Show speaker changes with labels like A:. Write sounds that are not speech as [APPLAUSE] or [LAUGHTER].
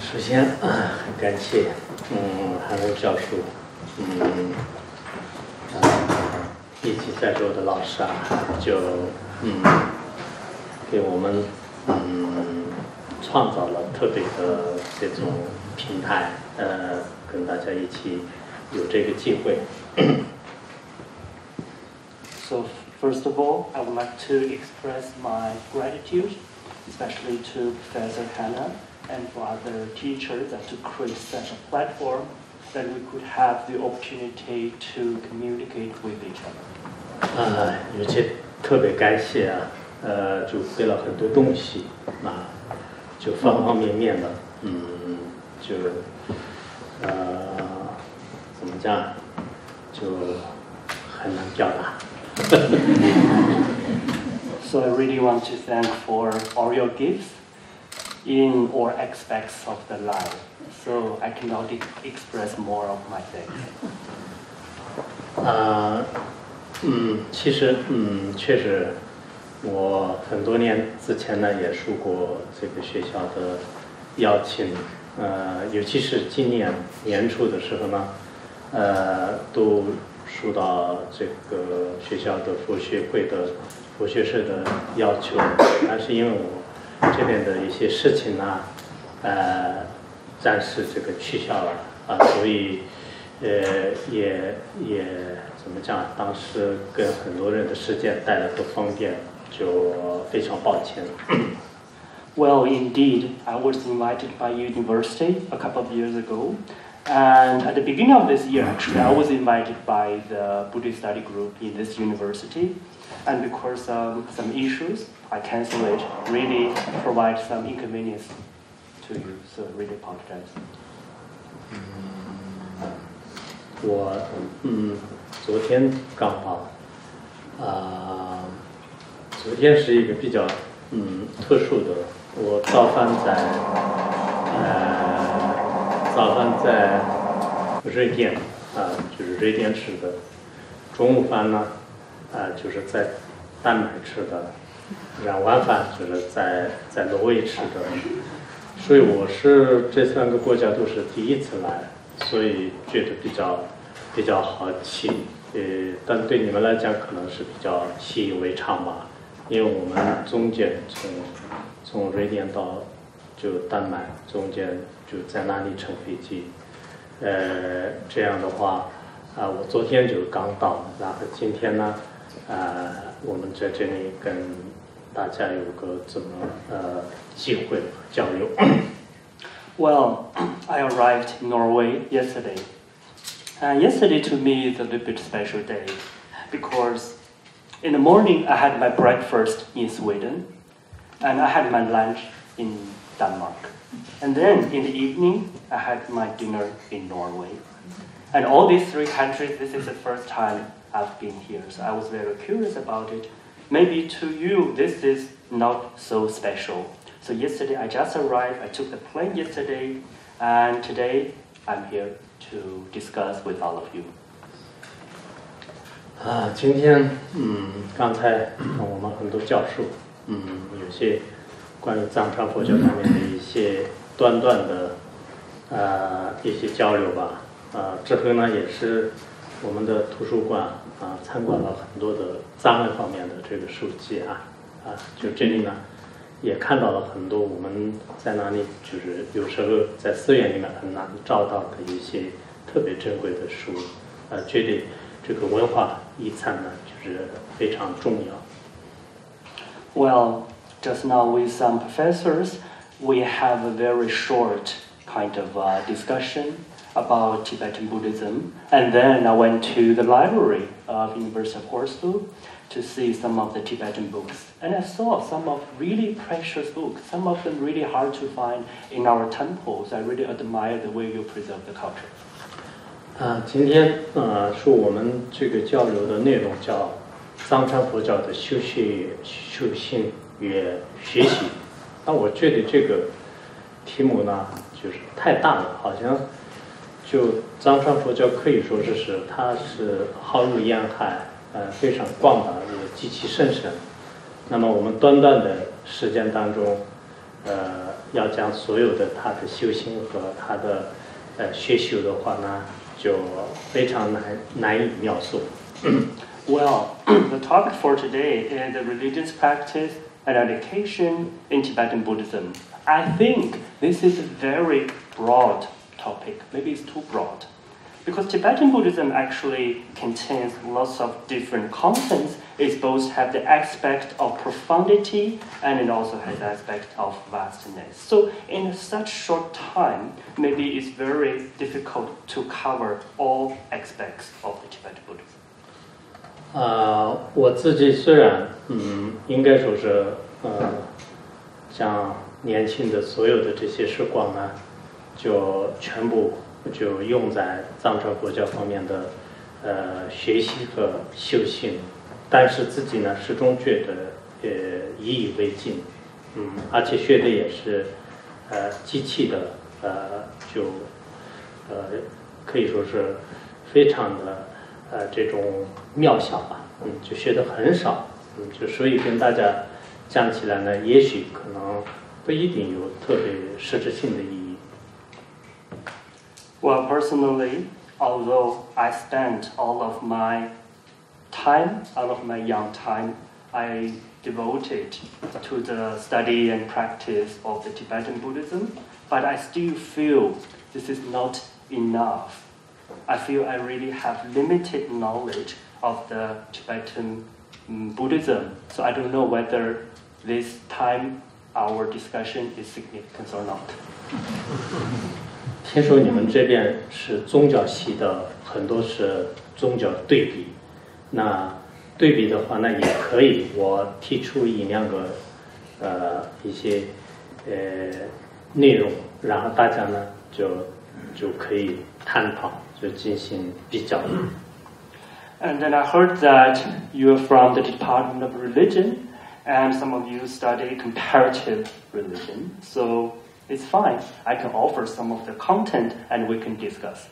A: 首先，很感谢，嗯，韩文教授，嗯，呃，以及在座的老师啊，就嗯，给我们嗯创造了特别的这种平台，呃，跟大家一起有这个机会。
B: So first of all, I would like to express my gratitude, especially to Professor Hannah and for other teachers that to create such a platform that we could have the opportunity to communicate with each other.
A: 呃，尤其特别感谢啊，呃，就给了很多东西啊，就方方面面的，嗯，就呃，怎么讲，就很难表达。
B: So I really want to thank for all your gifts in all aspects of the life. So I cannot express more of my thanks.
A: 啊，嗯，其实嗯，确实，我很多年之前呢也受过这个学校的邀请，呃，尤其是今年年初的时候呢，呃，都受到这个学校的佛学会的佛学社的要求，但是因为我这边的一些事情呢，呃，暂时这个取消了啊，所以。呃，也也怎么讲？当时跟很多人的时间带来不方便，就非常抱歉。
B: Well, indeed, I was invited by university a couple of years ago. And at the beginning of this year, actually, I was invited by the Buddhist study group in this university. And because of some issues, I canceled it, really provide some inconvenience to you. So I really apologize.
A: 我嗯，昨天刚好啊、昨天是一个比较嗯特殊的，我早饭在呃 早饭在瑞典啊、就是瑞典吃的，中午饭呢啊、就是在丹麦吃的，然后晚饭就是在在挪威吃的，所以我是这三个国家都是第一次来，所以觉得比较比较好奇，呃，但对你们来讲可能是比较习以为常吧，因为我们中间从从瑞典到 就丹麦中间就在那里乘飞机，呃，这样的话，啊、我昨天就刚到，然后今天呢，呃，我们在这里跟大家有个这么呃机会交流。 [COUGHS]
B: Well, I arrived in Norway yesterday. And yesterday to me is a little bit special day because in the morning I had my breakfast in Sweden and I had my lunch in Denmark. And then in the evening I had my dinner in Norway. And all these three countries, this is the first time I've been here. So I was very curious about it. Maybe to you, this is not so special. So yesterday I just arrived. I took the plane yesterday, and today I'm here to discuss with all of you.
A: 啊，今天嗯，刚才我们很多教授，嗯，有些 [CLEARS THROAT] [CLEARS THROAT] 关于藏传佛教方面的一些短短的呃一些交流吧。呃，之后呢，也是我们的图书馆啊参观了很多的藏文方面的这个书籍啊啊，就这里呢也看到了很多我们在那里就是有时候在寺院里面很难找到的一些特别珍贵的书，呃，觉得这个文化遗产呢就是非常重要。
B: Well, just now with some professors, we have a very short kind of uh, discussion about Tibetan Buddhism, and then I went to the library of University of Oslo to see some of the Tibetan books, and I saw some of really precious books, some of them really hard to find in our temples. I really admire the way you preserve the culture.
A: 啊，今天呃是我们这个交流的内容叫藏传佛教的修学、修行 与学习。那我觉得这个题目呢，就是太大了，好像就藏传佛教可以说这是它是浩如烟海，呃非常广大，也极其甚深。那么我们短短的时间当中，呃要将所有的他的修行和他的呃学修的话呢，就非常难难以描述。[CLEARS THROAT]
B: Well, the topic for today is the religious practice and education in Tibetan Buddhism. I think this is a very broad topic. Maybe it's too broad. Because Tibetan Buddhism actually contains lots of different contents. It both have the aspect of profundity and it also has the aspect of vastness. So in such short time, maybe it's very difficult to cover all aspects of the Tibetan Buddhism.
A: 啊、我自己虽然嗯，应该说是呃，像年轻的所有的这些时光呢，就全部就用在藏传佛教方面的呃学习和修行，但是自己呢始终觉得呃意义未尽，嗯，而且学的也是呃机器的呃就呃可以说是非常的 呃这种渺小吧，嗯，就学的很少，嗯，就所以跟大家讲起来呢，也许可能不一定有特别实质性的意义。
B: Well, personally, although I spent all of my time, all of my young time, I devoted to the study and practice of the Tibetan Buddhism, but I still feel this is not enough. I feel I really have limited knowledge of the Tibetan Buddhism, so I don't know whether this time our discussion is significant or not.
A: 听说你们这边是宗教系的，很多是宗教对比。那对比的话，那也可以，我提出一两个呃一些呃内容，然后大家呢就就可以探讨，就进行比较。
B: And [CLEARS THROAT] then I heard that you're from the Department of Religion, and some of you study comparative religion. So it's fine. I can offer some of the content and we can discuss.